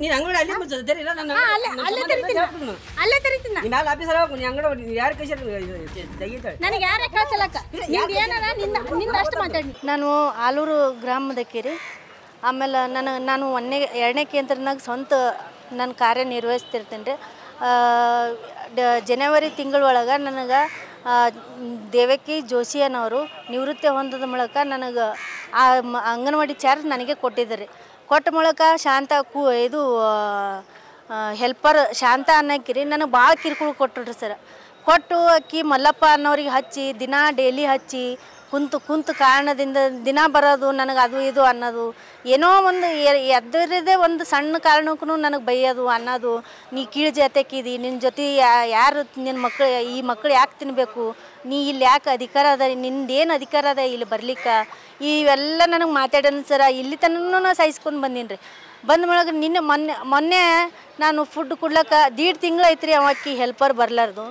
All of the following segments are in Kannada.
ನೀನ್ ಅಂಗಡಿ ಅಲ್ಲಿ ಇಲ್ಲ ನನ್ನ ಅಲ್ಲೇ ತೆರಿತೀನಿ. ಅಲ್ಲೇ ತೆರಿತೀನಿ. ನೀನ್ ಅಲ್ಲಿ ಆಫೀಸರ್ ಹೋಗು ನೀ ಅಂಗಡಿ ಯಾರು ಕೈ ತೆಗಿತಾಳೆ ನನಗೆ ಯಾರೇ ಕಳ್ಸಲಕ್ಕ. ನಿಂದು ಏನಾರ ನಿಂದ ನಿಂದ ಅಷ್ಟು ಮಾತಾಡಿ. ನಾನು ಆಲೂರು ಗ್ರಾಮದಕ್ಕೆ ರೀ ಆಮೇಲೆ ನನಗೆ ನಾನು ಒಂದನೇ ಎರಡನೇ ಕೇಂದ್ರನಾಗ ಸ್ವಂತ ನನ್ನ ಕಾರ್ಯ ನಿರ್ವಹಿಸ್ತಿರ್ತೀನಿ ರೀ. ಡ- ಜನವರಿ ತಿಂಗಳೊಳಗೆ ನನಗೆ ದೇವಕಿ ಜೋಶಿಯನವರು ನಿವೃತ್ತಿ ಹೊಂದದ ಮೂಲಕ ನನಗೆ ಆ ಮ- ಅಂಗನವಾಡಿ ಚಾರ್ಜ್ ನನಗೆ ಕೊಟ್ಟಿದ್ದಾರೆ ಕೊಟ್ಟ ಮೂಲಕ ಶಾಂತ ಕೂ ಇದು ಹೆಲ್ಪರ್ ಶಾಂತ ಅನ್ನಕ್ಕಿರಿ ನನಗೆ ಭಾಳ ಕಿರುಕುಳ ಕೊಟ್ಟರು ಸರ್. ಕೊಟ್ಟು ಅಕ್ಕಿ, ಮಲ್ಲಪ್ಪ ಅನ್ನೋರಿಗೆ ಹಚ್ಚಿ, ದಿನ ಡೈಲಿ ಹಚ್ಚಿ, ಕುಂತು ಕುಂತು ಕಾರಣದಿಂದ ದಿನ ಬರೋದು, ನನಗೆ ಅದು ಇದು ಅನ್ನೋದು. ಏನೋ ಒಂದು ಎದ್ದರದೇ ಒಂದು ಸಣ್ಣ ಕಾರಣಕ್ಕೂ ನನಗೆ ಬೈಯೋದು ಅನ್ನೋದು. ನೀ ಕೀಳು ಜಾತಿಯಾಕಿದಿ ನಿನ್ನ ಜೊತೆ ಯಾರು ನಿನ್ನ ಮಕ್ಕಳು ಈ ಮಕ್ಕಳು ಯಾಕೆ ತಿನ್ನಬೇಕು ನೀ ಇಲ್ಲಿ ಯಾಕೆ ಅಧಿಕಾರ ಅದ, ನಿಂದೇನು ಅಧಿಕಾರ ಅದ ಇಲ್ಲಿ ಬರ್ಲಿಕ್ಕೆ? ಇವೆಲ್ಲ ನನಗೆ ಮಾತಾಡೋಣ ಸರ, ಇಲ್ಲಿ ತನಕ ನಾ ಸಹಿಸ್ಕೊಂಡು ಬಂದೀನಿ ರೀ. ಬಂದ ನಿನ್ನೆ ಮೊನ್ನೆ ಮೊನ್ನೆ ನಾನು ಫುಡ್ ಕೊಡ್ಲಕ್ಕ ದೀಡ್ ತಿಂಗಳು ಐತ್ರಿ ಅವ ಅಕ್ಕಿ ಹೆಲ್ಪರ್ ಬರ್ಲಾರ್ದು.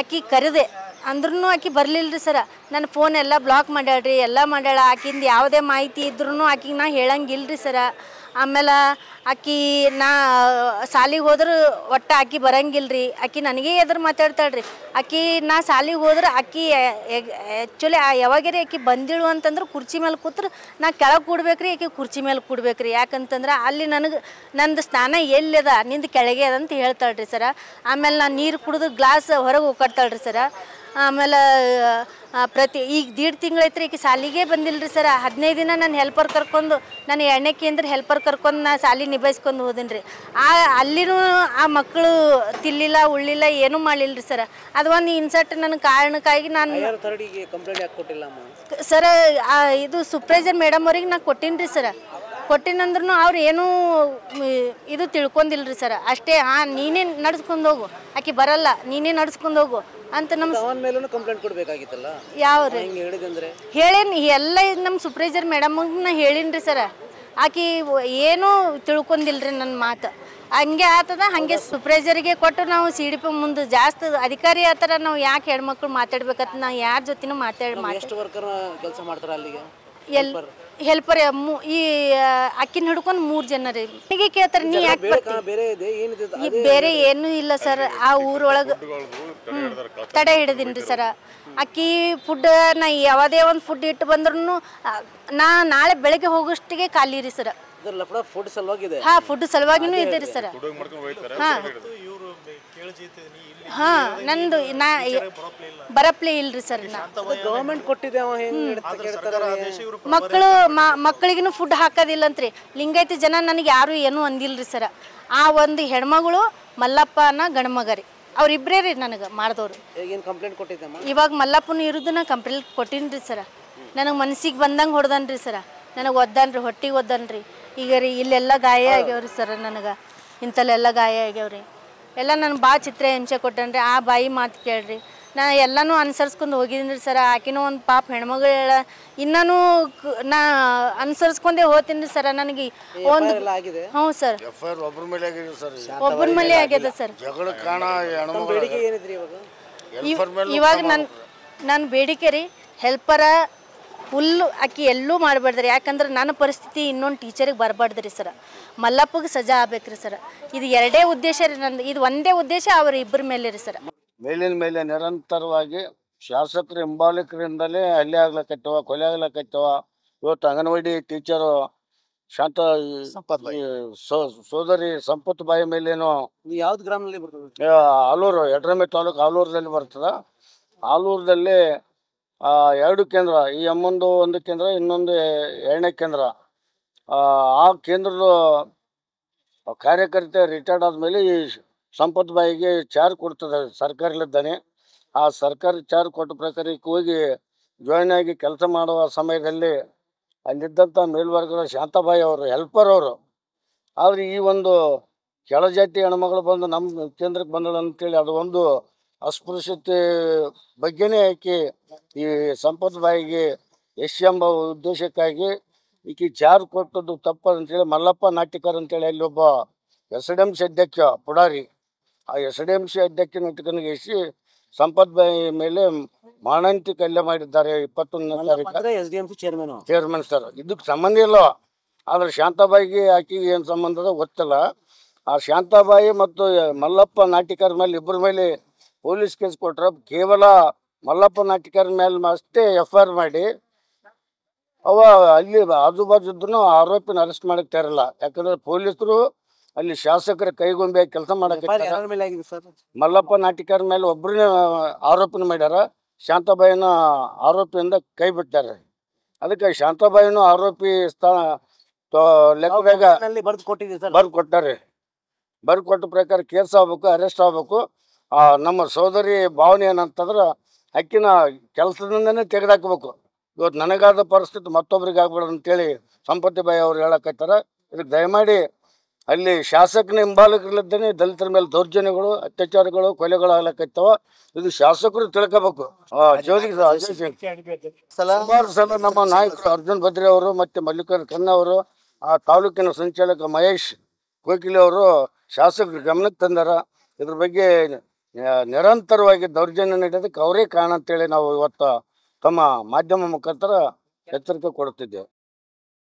ಅಕ್ಕಿ ಕರೆದೆ. ಅಂದ್ರೂ ಆಕಿ ಬರಲಿಲ್ಲ ರೀ ಸರ. ನನ್ನ ಫೋನ್ ಎಲ್ಲ ಬ್ಲಾಕ್ ಮಾಡ್ಯಾಳ್ರಿ, ಎಲ್ಲ ಮಾಡ್ಯಾಳ. ಆಕಿಂದ ಯಾವುದೇ ಮಾಹಿತಿ ಇದ್ರೂ ಆಕಿಗೆ ನಾ ಹೇಳಂಗಿಲ್ಲ ರೀ ಸರ. ಆಮೇಲೆ ಆಕಿ ನಾ, ಸಾಲಿಗೆ ಹೋದ್ರೆ ಒಟ್ಟು ಆಕಿ ಬರಂಗಿಲ್ಲ ರೀ ಆಕಿ ನನಗೆ ಎದುರು ಮಾತಾಡ್ತಾಳೆ ರೀ ಆಕಿ ನಾ ಸಾಲಿಗೆ ಹೋದ್ರೆ ಆಕಿ ಆ್ಯಕ್ಚುಲಿ ಯಾವಾಗೇರಿ ಆಕಿ ಬಂದಿಳು ಅಂತಂದ್ರೆ ಕುರ್ಚಿ ಮೇಲೆ ಕೂತ್ರೆ ನಾ ಕೆಳಗೆ ಕೂಡ್ಬೇಕ್ರಿ, ಆಕಿ ಕುರ್ಚಿ ಮೇಲೆ ಕೂಡ್ಬೇಕ್ರಿ. ಯಾಕಂತಂದ್ರೆ ಅಲ್ಲಿ ನನಗೆ, ನಂದು ಸ್ನಾನ ಎಲ್ಲಿದ, ನಿಂದು ಕೆಳಗೆ ಅದಂತ ಹೇಳ್ತಾಳೆ ರೀ ಸರ. ಆಮೇಲೆ ನಾನು ನೀರು ಕುಡಿದು ಗ್ಲಾಸ್ ಹೊರಗೆ ಹೋಗ್ತಾಳೆ ರೀ ಸರ. ಆಮೇಲೆ ಪ್ರತಿ ಈಗ ದೀಡ್ ತಿಂಗಳೈತ್ರಿ ಈಗ ಸಾಲಿಗೆ ಬಂದಿಲ್ಲ ರೀ ಸರ ಹದಿನೈದು ದಿನ ನಾನು ಹೆಲ್ಪರ್ ಕರ್ಕೊಂಡು ನಾನು ಎಣ್ಣೆ ಕೇಂದ್ರ ಹೆಲ್ಪರ್ ಕರ್ಕೊಂಡು ನಾ ಸಾಲಿ ನಿಭಾಯಿಸ್ಕೊಂಡು ಹೋದಿನಿ ರೀ ಆ ಅಲ್ಲಿನೂ ಆ ಮಕ್ಕಳು ತಿಲ್ಲಿಲ್ಲ ಉಳ್ಳಿಲ್ಲ ಏನೂ ಮಾಡಲಿಲ್ಲ ರೀ ಸರ. ಅದು ಒಂದು ಇನ್ಸರ್ಟ್ ನನ್ನ ಕಾರಣಕ್ಕಾಗಿ ನಾನು ಸರ ಇದು ಸೂಪ್ರೈಸರ್ ಮೇಡಮ್ ಅವ್ರಿಗೆ ನಾ ಕೊಟ್ಟೀನಿ ರೀ ಸರ. ಕೊಟ್ಟಿನಂದ್ರೂ ಅವ್ರು ಏನೂ ಇದು ತಿಳ್ಕೊಂಡಿಲ್ರಿ ಸರ್. ಅಷ್ಟೇ ಹಾಂ ನೀನೇ ನಡ್ಸ್ಕೊಂಡು ಹೋಗು. ಆಕೆ ಬರಲ್ಲ ನೀನೇ ನಡ್ಸ್ಕೊಂಡು ಹೋಗು. ಅಂತ ನಮ್ಮ ಅವನ ಮೇಲೂ ಕಂಪ್ಲೇಂಟ್ ಕೊಡ್ಬೇಕಾಗಿತ್ತಲ್ಲ? ಯಾವ ರೀ? ಹಿಂಗೆ ಹೇಳಿದಂದ್ರೆ ಹೇಳೇನಿ ಎಲ್ಲ ನಮ್ಮ ಸೂಪ್ರೈಸರ್ ಮೇಡಮ್ಗೆ ನಾ ಹೇಳೀನಿ ರೀ ಸರ ಆಕಿ ಏನೂ ತಿಳ್ಕೊಂಡಿಲ್ರಿ ನನ್ನ ಮಾತು. ಹಂಗೆ ಆತದ ಹಾಗೆ ಸೂಪ್ರೈಸರಿಗೆ ಕೊಟ್ಟು ನಾವು ಸಿ ಡಿ ಪಿ ಮುಂದೆ ಜಾಸ್ತಿ ಅಧಿಕಾರಿ ಆತರ ಥರ ನಾವು ಯಾಕೆ ಹೆಣ್ಮಕ್ಳು ಮಾತಾಡ್ಬೇಕಂತ ನಾವು ಯಾರ ಜೊತೆನೂ ಮಾತಾಡಿ ಎಷ್ಟು ವರ್ಕರ್ ಕೆಲಸ ಮಾಡ್ತಾರ ಅಲ್ಲಿಗೆ? ಎಲ್ ಹೆಲ್ಪರ್ ಈ ಅಕ್ಕಿನ ಹಿಡ್ಕೊಂಡು ಮೂರು ಜನ ರೀ. ಕೇಳ್ತಾರೆ ನೀ ಯಾಕೆ ಬೇರೆ ಕಾ- ಬೇರೆ ಏನೂ ಇಲ್ಲ ಸರ್. ಆ ಊರೊಳಗೆ ತಡೆ ಹಿಡಿದೀನಿ ಸರ. ಅಕ್ಕಿ ಫುಡ್ ನಾ ಯಾವುದೇ ಒಂದು ಫುಡ್ ಇಟ್ಟು ಬಂದ್ರೂ ನಾ ನಾಳೆ ಬೆಳಗ್ಗೆ ಹೋಗೋಷ್ಟಿಗೆ ಖಾಲಿ ರೀ ಸರ್. ಹಾ ಫುಡ್ ಸಲುವಾಗಿನೂ ಇದೆ ರೀ ಸರ್. ಹಾ. ಹಾ ನಂದು ನಾ ಬರಪ್ಲೇ ಇಲ್ರಿ ಸರ್ ನಾ. ಗವರ್ಮೆಂಟ್ ಕೊಟ್ಟಿದೆ ಮಕ್ಕಳು ಮಕ್ಕಳಿಗೂ ಫುಡ್ ಹಾಕೋದಿಲ್ಲಂತ್ರಿ. ಲಿಂಗಾಯತಿ ಜನ ನನಗೆ ಯಾರು ಏನೂ ಅಂದಿಲ್ರಿ ಸರ್. ಆ ಒಂದು ಹೆಣ್ಮಗಳು ಮಲ್ಲಪ್ಪನ ಗಂಡ್ಮಗ ರೀ ಅವ್ರಿಬ್ರೇ ರೀ ನನಗೆ ಮಾಡಿದವ್ರು. ಇವಾಗ ಮಲ್ಲಪ್ಪನ ಇರೋದು ನಾ ಕಂಪ್ಲೇಂಟ್ ಕೊಟ್ಟೀನಿ ರೀ ಸರ. ನನಗೆ ಮನ್ಸಿಗೆ ಬಂದಂಗೆ ಹೊಡೆದನ್ರಿ ರೀ ಸರ. ನನಗೆ ಒದ್ದನ್ರಿ ಹೊಟ್ಟಿಗೆ ಒದ್ದನ್ರಿ. ಈಗ ರೀ ಇಲ್ಲೆಲ್ಲ ಗಾಯ ಆಗ್ಯಾವ್ರಿ ಸರ ನನಗೆ. ಇಂಥಲ್ಲೆಲ್ಲ ಗಾಯ ಆಗ್ಯಾವ್ರಿ. ಎಲ್ಲ ನನಗೆ ಭಾಳ ಚಿತ್ರ ಹಿಂಸೆ ಕೊಟ್ಟನ್ರಿ ಆ ಬಾಯಿ ಮಾತು ಕೇಳ್ರಿ. ನಾ ಎಲ್ಲನೂ ಅನುಸರಿಸ್ಕೊಂಡು ಹೋಗಿದ್ದೀನಿ ರೀ ಸರ ಆಕಿನೂ ಒಂದು ಪಾಪ ಹೆಣ್ಮಗಳ ಇನ್ನೂ ನಾ ಅನುಸರಿಸ್ಕೊಂಡೆ ಹೋತೀನಿ ರೀ ಸರ ನನಗೆ. ಒಂದು ಹ್ಞೂ ಸರ್. ಒಬ್ಬರ ಮೇಲೆ ಆಗ್ಯದ ಸರ್. ಜಗಳ ಕಾಣ ಹೆಣ್ಮಗಳು ಬೇಡಿಕೆ ಏನಿದ್ರಿ ಇವಾಗ? ಇವಾಗ ನನ್ನ ನನ್ನ ಬೇಡಿಕೆ ರೀ ಹೆಲ್ಪರ ಫುಲ್ಲು ಆಕಿ ಎಲ್ಲೂ ಮಾಡಬಾರ್ದ್ರಿ ಯಾಕಂದ್ರೆ ನನ್ನ ಪರಿಸ್ಥಿತಿ ಇನ್ನೊಂದು ಟೀಚರಿಗೆ ಬರಬಾರ್ದ್ರಿ ಸರ್. ಮಲ್ಲಪ್ಪಗೆ ಸಜಾ ಆಗ್ಬೇಕ್ರಿ ಸರ್. ಇದು ಎರಡೇ ಉದ್ದೇಶ ರೀ ನಂದು ಇದು ಒಂದೇ ಉದ್ದೇಶ ಅವ್ರ ಇಬ್ಬರ ಮೇಲೆ ರೀ ಸರ್. ಮೇಲಿನ ಮೇಲೆ ನಿರಂತರವಾಗಿ ಶಾಸಕರ ಹಿಂಬಾಲಿಕರಿಂದಲೇ ಹಲ್ಲೆ ಆಗ್ಲಕತ್ತವ ಕೊಲೆ ಆಗ್ಲಕತ್ತವ ಇವತ್ತು ಅಂಗನವಾಡಿ ಟೀಚರು ಶಾಂತ ಸೋದರಿ ಸಂಪತ್ ಬಾಯಿ ಮೇಲೇನು ನೀವು ಯಾವ್ದು ಗ್ರಾಮದಲ್ಲಿ ಬರ್ತದೆ? ಆಲೂರು ಯಡ್ರಮೆ ತಾಲೂಕು ಆಲೂರದಲ್ಲಿ ಬರ್ತದ. ಆಲೂರದಲ್ಲಿ ಎರಡು ಕೇಂದ್ರ, ಈ ಅಮ್ಮಂದು ಒಂದು ಕೇಂದ್ರ, ಇನ್ನೊಂದು ಎರಡನೇ ಕೇಂದ್ರ. ಆ ಕೇಂದ್ರದ ಕಾರ್ಯಕರ್ತೆ ರಿಟೈರ್ಡ್ ಆದಮೇಲೆ ಈ ಸಂಪತ್ ಬಾಯಿಗೆ ಚಾರ್ ಕೊಡ್ತದೆ ಸರ್ಕಾರಲಿದ್ದಾನೆ ಆ ಸರ್ಕಾರಿ ಚಾರ್ ಕೊಟ್ಟ ಪ್ರಕಾರಕ್ಕೆ ಹೋಗಿ ಜಾಯ್ನ್ ಆಗಿ ಕೆಲಸ ಮಾಡುವ ಸಮಯದಲ್ಲಿ ಅಲ್ಲಿದ್ದಂಥ ಮೇಲ್ವರ್ಗದ ಶಾಂತಬಾಯಿ ಅವರು ಹೆಲ್ಪರ್ ಅವರು ಆದರೆ ಈ ಒಂದು ಕೆಳಜಾತಿ ಹೆಣ್ಮಗಳು ಬಂದು ನಮ್ಮ ಕೇಂದ್ರಕ್ಕೆ ಬಂದಳು ಅಂತೇಳಿ ಅದು ಒಂದು ಅಸ್ಪೃಶ್ಯತೆ ಬಗ್ಗೆನೇ ಆಕೆ ಈ ಸಂಪತ್ ಬಾಯಿಗೆ ಎಸ್ ಎಂಬ ಉದ್ದೇಶಕ್ಕಾಗಿ ಈಕೆ ಚಾರ್ ಕೊಟ್ಟದ್ದು ತಪ್ಪ ಅಂತೇಳಿ ಮಲ್ಲಪ್ಪ ನಾಟಿಕರ್ ಅಂತೇಳಿ ಅಲ್ಲಿ ಒಬ್ಬ ಎಸ್ ಡಿ ಎಂ ಸಿ ಅಧ್ಯಕ್ಷ ಪುಡಾರಿ. ಆ ಎಸ್ ಡಿ ಎಂ ಸಿ ಅಧ್ಯಕ್ಷನ ಇಟ್ಕೊಂಡು ಎಸಿ ಸಂಪತ್ ಬಾಯಿ ಮೇಲೆ ಮಾನಂತಿ ಕಲ್ಯ ಮಾಡಿದ್ದಾರೆ ಇಪ್ಪತ್ತೊಂದನೇ ತಾರೀಕು ಚೇರ್ಮನ್ ಚೇರ್ಮನ್ ಸರ್ ಇದಕ್ಕೆ ಸಂಬಂಧ ಇಲ್ಲ. ಆದ್ರೆ ಶಾಂತಾಬಾಯಿಗೆ ಆಕೆಗೆ ಏನು ಸಂಬಂಧ ಗೊತ್ತಿಲ್ಲ. ಆ ಶಾಂತಾಬಾಯಿ ಮತ್ತು ಮಲ್ಲಪ್ಪ ನಾಟಿಕರ ಮೇಲೆ ಇಬ್ಬರ ಮೇಲೆ ಪೊಲೀಸ್ ಕೇಸ್ ಕೊಟ್ರ. ಕೇವಲ ಮಲ್ಲಪ್ಪ ನಾಟಿಕರ ಮೇಲೆ ಅಷ್ಟೇ ಎಫ್ ಐ ಆರ್ ಮಾಡಿ ಅವ ಅಲ್ಲಿ ಆಜು ಬಾಜು ಇದ್ರು ಆರೋಪಿನ ಅರೆಸ್ಟ್ ಮಾಡಕ್ ತಯಾರಿಲ್ಲ ಯಾಕಂದ್ರೆ ಪೊಲೀಸರು ಅಲ್ಲಿ ಶಾಸಕರ ಕೈಗೊಂಬೆ ಕೆಲಸ ಮಾಡಕ್ಕೆ ಮಲ್ಲಪ್ಪ ನಾಟಿಕರ ಮೇಲೆ ಒಬ್ಬರನ್ನ ಆರೋಪನ ಮಾಡ್ಯಾರ. ಶಾಂತಾಬಾಯಿನ ಆರೋಪಿಯಿಂದ ಕೈ ಬಿಟ್ಟಾರೆ. ಅದಕ್ಕೆ ಶಾಂತಾಬಾಯಿನೂ ಆರೋಪಿ ಸ್ಥಾನ ಲೆಕ್ಕದಾಗ ಬರ್ದು ಕೊಟ್ಟಾರೆ. ಬರ್ದು ಕೊಟ್ಟ ಪ್ರಕಾರ ಕೇಸ್ ಆಗ್ಬೇಕು ಅರೆಸ್ಟ್ ಆಗ್ಬೇಕು. ನಮ್ಮ ಸೋದರಿ ಭಾವನೆ ಏನಂತಂದ್ರೆ ಅಕ್ಕಿನ ಕೆಲಸದಿಂದನೇ ತೆಗೆದಾಕ್ಬೇಕು. ಇವತ್ತು ನನಗಾದ ಪರಿಸ್ಥಿತಿ ಮತ್ತೊಬ್ರಿಗೆ ಆಗ್ಬಾರ್ದು ಅಂತೇಳಿ ಸಂಪತ್ತಿ ಬಾಯಿ ಅವ್ರು ಹೇಳಕತ್ತಾರ. ಇದಕ್ಕೆ ದಯಮಾಡಿ ಅಲ್ಲಿ ಶಾಸಕನ ಹಿಂಬಾಲಕರಲ್ಲಿದ್ದೇನೆ ದಲಿತರ ಮೇಲೆ ದೌರ್ಜನ್ಯಗಳು ಅತ್ಯಾಚಾರಗಳು ಕೊಲೆಗಳು ಆಗ್ಲಕ್ಕೈತವ ಇದು ಶಾಸಕರು ತಿಳ್ಕೋಬೇಕು. ಆ, ಸುಮಾರು ಸಲ ನಮ್ಮ ನಾಯಕರು ಅರ್ಜುನ್ ಭದ್ರಿ ಅವರು ಮತ್ತೆ ಮಲ್ಲಿಕಾರ್ಜುನ ಖನ್ನ ಅವರು ಆ ತಾಲೂಕಿನ ಸಂಚಾಲಕ ಮಹೇಶ್ ಕೋಕಿಲೆ ಅವರು ಶಾಸಕರು ಗಮನಕ್ಕೆ ತಂದಾರ. ಇದ್ರ ಬಗ್ಗೆ ಆ, ನಿರಂತರವಾಗಿ ದೌರ್ಜನ್ಯ ನಡೆಯೋದಕ್ಕೆ ಅವರೇ ಕಾರಣ ಅಂತೇಳಿ ನಾವು ಇವತ್ತು ತಮ್ಮ ಮಾಧ್ಯಮ ಮುಖಾಂತರ ಎಚ್ಚರಿಕೆ ಕೊಡುತ್ತಿದ್ದೇವೆ.